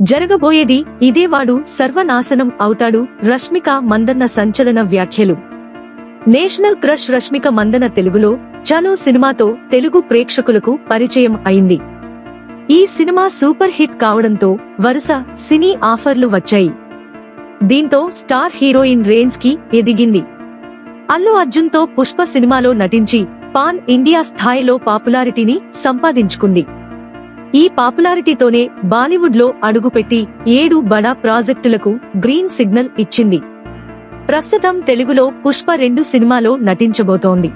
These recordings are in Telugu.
జరగబోయేది ఇదేవాడు సర్వనాశనం అవుతాడు. రష్మిక మందన్న సంచలన వ్యాఖ్యలు. నేషనల్ క్రష్ రష్మిక మందన తెలుగులో చలో సినిమాతో తెలుగు ప్రేక్షకులకు పరిచయం అయింది. ఈ సినిమా సూపర్ హిట్ కావడంతో వరుస సినీ ఆఫర్లు వచ్చాయి. దీంతో స్టార్ హీరోయిన్ రేంజ్కి ఎదిగింది. అల్లు అర్జున్తో పుష్ప సినిమాలో నటించి పాన్ ఇండియా స్థాయిలో పాపులారిటీని సంపాదించుకుంది. ఈ పాపులారిటీతోనే బాలీవుడ్లో అడుగుపెట్టి ఏడు బడా ప్రాజెక్టులకు గ్రీన్ సిగ్నల్ ఇచ్చింది. ప్రస్తుతం తెలుగులో పుష్ప రెండు సినిమాలో నటించబోతోంది.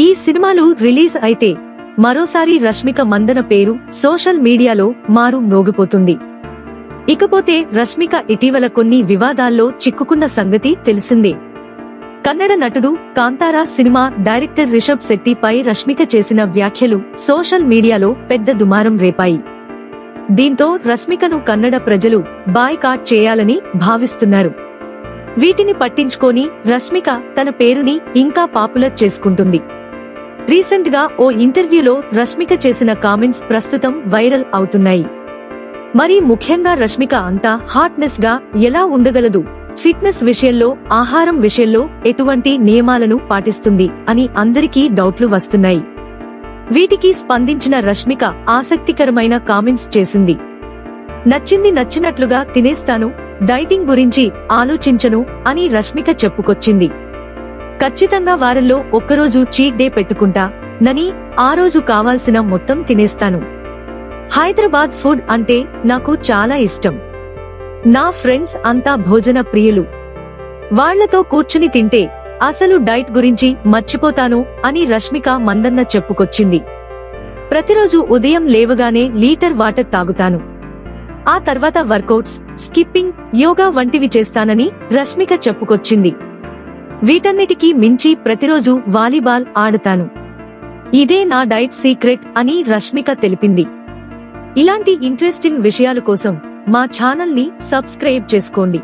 ఈ సినిమాలు రిలీజ్ అయితే మరోసారి రష్మిక మందన పేరు సోషల్ మీడియాలో మారు మ్రోగిపోతుంది ఇకపోతే రష్మిక ఇటీవల కొన్ని వివాదాల్లో చిక్కుకున్న సంగతి తెలిసిందే. కన్నడ నటుడు కాంతారా సినిమా డైరెక్టర్ రిషబ్ శెట్టిపై రష్మిక చేసిన వ్యాఖ్యలు సోషల్ మీడియాలో పెద్ద దుమారం రేపాయి. దీంతో రష్మికను కన్నడ ప్రజలు బాయ్కాట్ చేయాలని భావిస్తున్నారు. వీటిని పట్టించుకొని రష్మిక తన పేరుని ఇంకా పాపులర్ చేసుకుంటుంది. రీసెంట్గా ఓ ఇంటర్వ్యూలో రష్మిక చేసిన కామెంట్స్ ప్రస్తుతం వైరల్ అవుతున్నాయి. మరి ముఖ్యంగా రష్మిక అంతా హాట్నెస్గా ఎలా ఉండగలదు? ఫిట్నెస్ విషయంలో ఆహారం విషయంలో ఎటువంటి నియమాలను పాటిస్తుంది అని అందరికీ డౌట్లు వస్తున్నాయి. వీటికి స్పందించిన రష్మిక ఆసక్తికరమైన కామెంట్స్ చేసింది. నచ్చింది నచ్చినట్లుగా తినేస్తాను డైటింగ్ గురించి ఆలోచించను అని రష్మిక చెప్పుకొచ్చింది. ఖచ్చితంగా వారంలో ఒక్కరోజు చీట్ డే పెట్టుకుంటా నని ఆ రోజు కావాల్సిన మొత్తం తినేస్తాను. హైదరాబాద్ ఫుడ్ అంటే నాకు చాలా ఇష్టం. నా ఫ్రెండ్స్ అంతా భోజన ప్రియులు. వాళ్ళతో కూర్చుని తింటే అసలు డైట్ గురించి మర్చిపోతాను అని రష్మిక మందన్న చెప్పుకొచ్చింది. ప్రతిరోజు ఉదయం లేవగానే లీటర్ వాటర్ తాగుతాను. ఆ తర్వాత వర్కౌట్స్ స్కిప్పింగ్ యోగా వంటివి చేస్తానని రష్మిక చెప్పుకొచ్చింది. వీటన్నిటికీ మించి ప్రతిరోజు వాలీబాల్ ఆడతాను. ఇదే నా డైట్ సీక్రెట్ అని రష్మిక తెలిపింది. ఇలాంటి ఇంట్రెస్టింగ్ విషయాల కోసం మా ఛానల్ని సబ్స్క్రైబ్ చేసుకోండి.